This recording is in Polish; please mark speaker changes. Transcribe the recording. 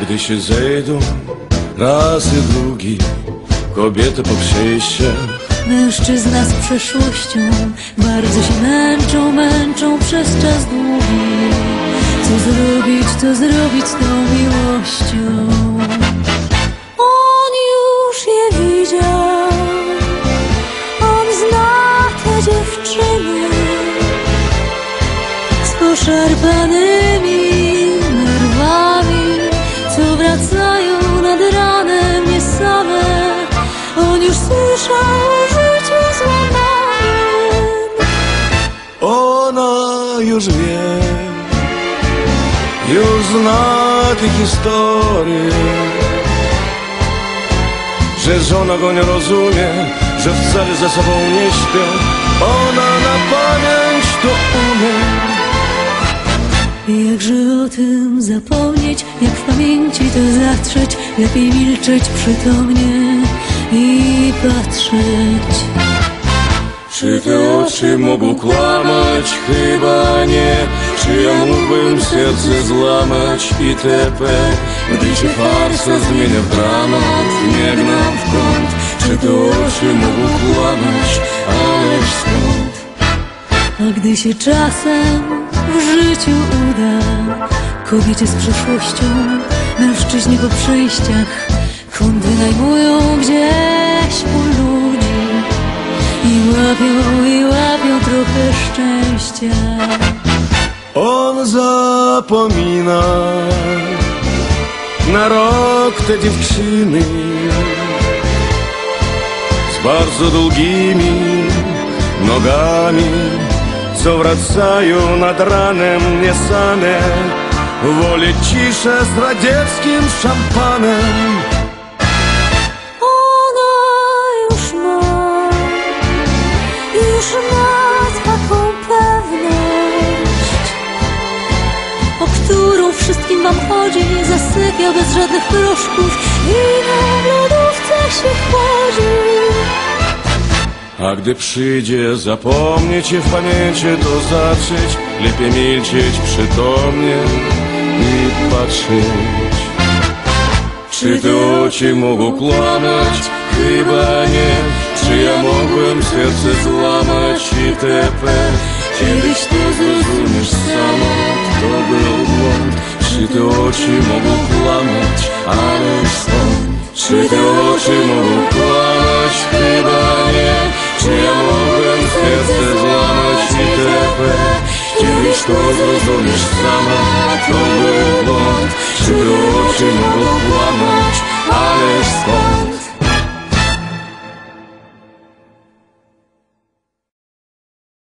Speaker 1: Gdy się zejdą raz i drugi Kobiety po przejściach
Speaker 2: Mężczyzna z przeszłością Bardzo się męczą, męczą przez czas długi. Co zrobić, co zrobić z tą miłością? On już je widział. On zna te dziewczyny. Z On już słyszał o życiu złamanym
Speaker 1: Ona już wie Już zna te historie Że żona go nie rozumie Że wcale ze sobą nie śpią Ona na pamięć to umie.
Speaker 2: Jakże o tym zapomnieć, jak w pamięci to zatrzeć, lepiej milczeć przytomnie i patrzeć.
Speaker 1: Czy te oczy mogą kłamać? Chyba nie Czy ja mógłbym serce złamać i TP Gdy się farsa zmienia w dramat Nie gnam w kąt Czy te oczy mogą kłamać? Ależ skąd?
Speaker 2: A gdy się czasem w życiu uda Kobiecie z przeszłością, mężczyźni po przejściach wynajmują gdzieś u ludzi I łapią, i łapią trochę szczęścia.
Speaker 1: On zapomina Na rok te dziewczyny Z bardzo długimi nogami Co wracają nad ranem niesane. Woli ciszę z radzieckim szampanem
Speaker 2: wam chodzi, zasypia bez żadnych proszków i na lodówce się chłodzi.
Speaker 1: A gdy przyjdzie zapomnieć je w pamięci to zacząć Lepiej milczeć przytomnie i patrzeć Czy te oczy mogą kłamać? Chyba nie Czy ja mogłem serce złamać i TP? Kiedyś Czy te oczy mogą kłamać? Ale skąd? Czy te oczy mogą kłamać? Chyba nie Czy ja mogłem serce złamać i TP? Kiedyś to zrozumiesz sama,